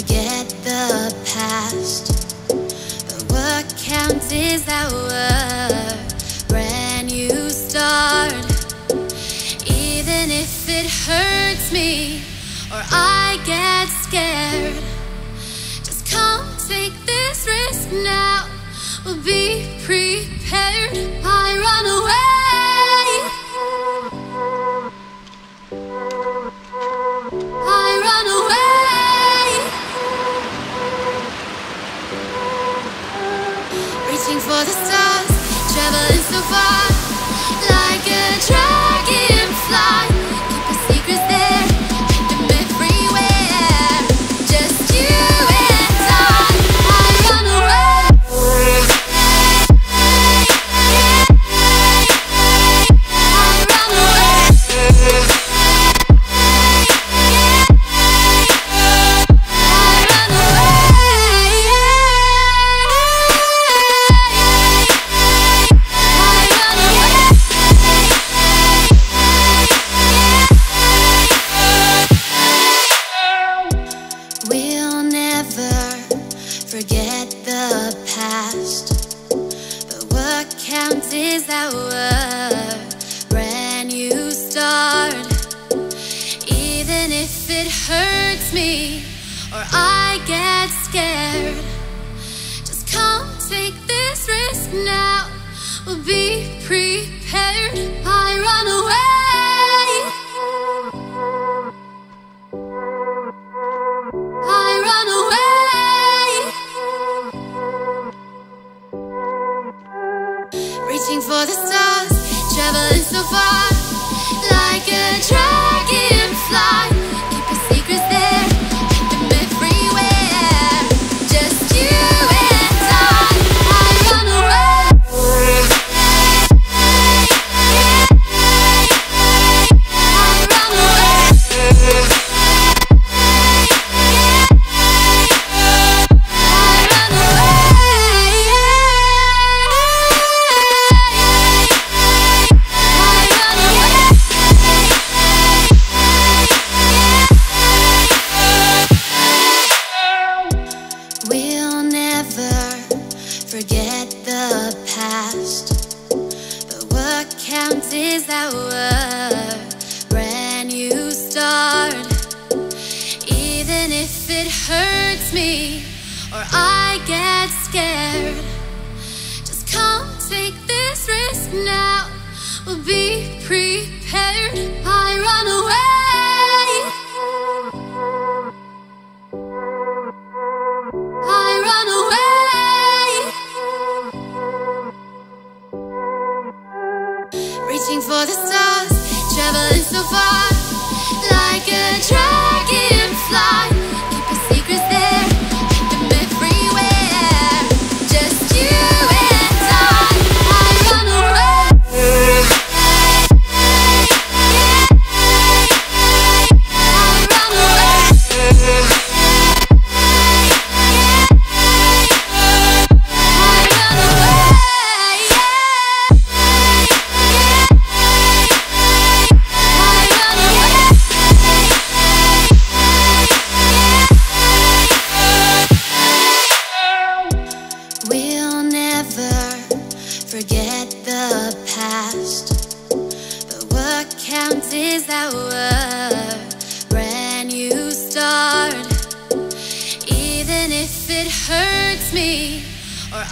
forget the past. But what counts is our brand new start. Even if it hurts me or I get scared, just come take this risk now. We'll be prepared. For counts is our brand new start. Even if it hurts me or I get scared, just come take this risk now. We'll be prepared. Reaching for the stars, traveling so far, I get scared, just come take this risk now. We'll be prepared. I run away. I run away. Reaching for the stars, traveling so far,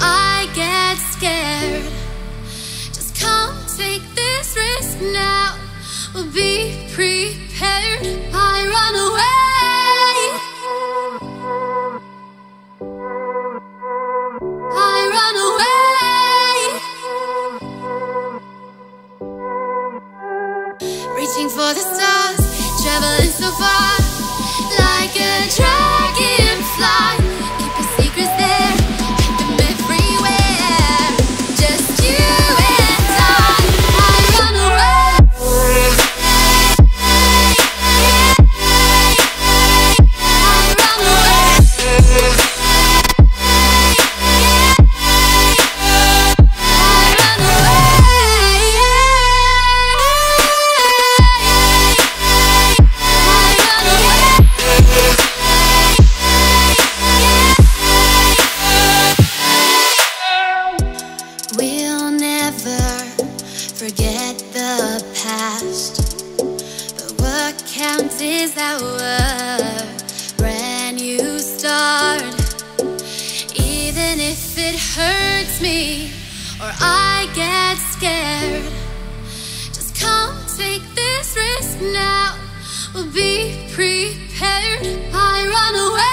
I get scared. Just come take this risk now. We'll be prepared. Is our brand new start. Even if it hurts me or I get scared, just come take this risk now. We'll be prepared. I run away.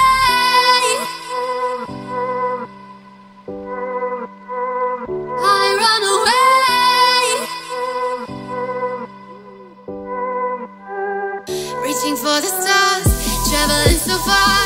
Reaching for the stars, traveling so far.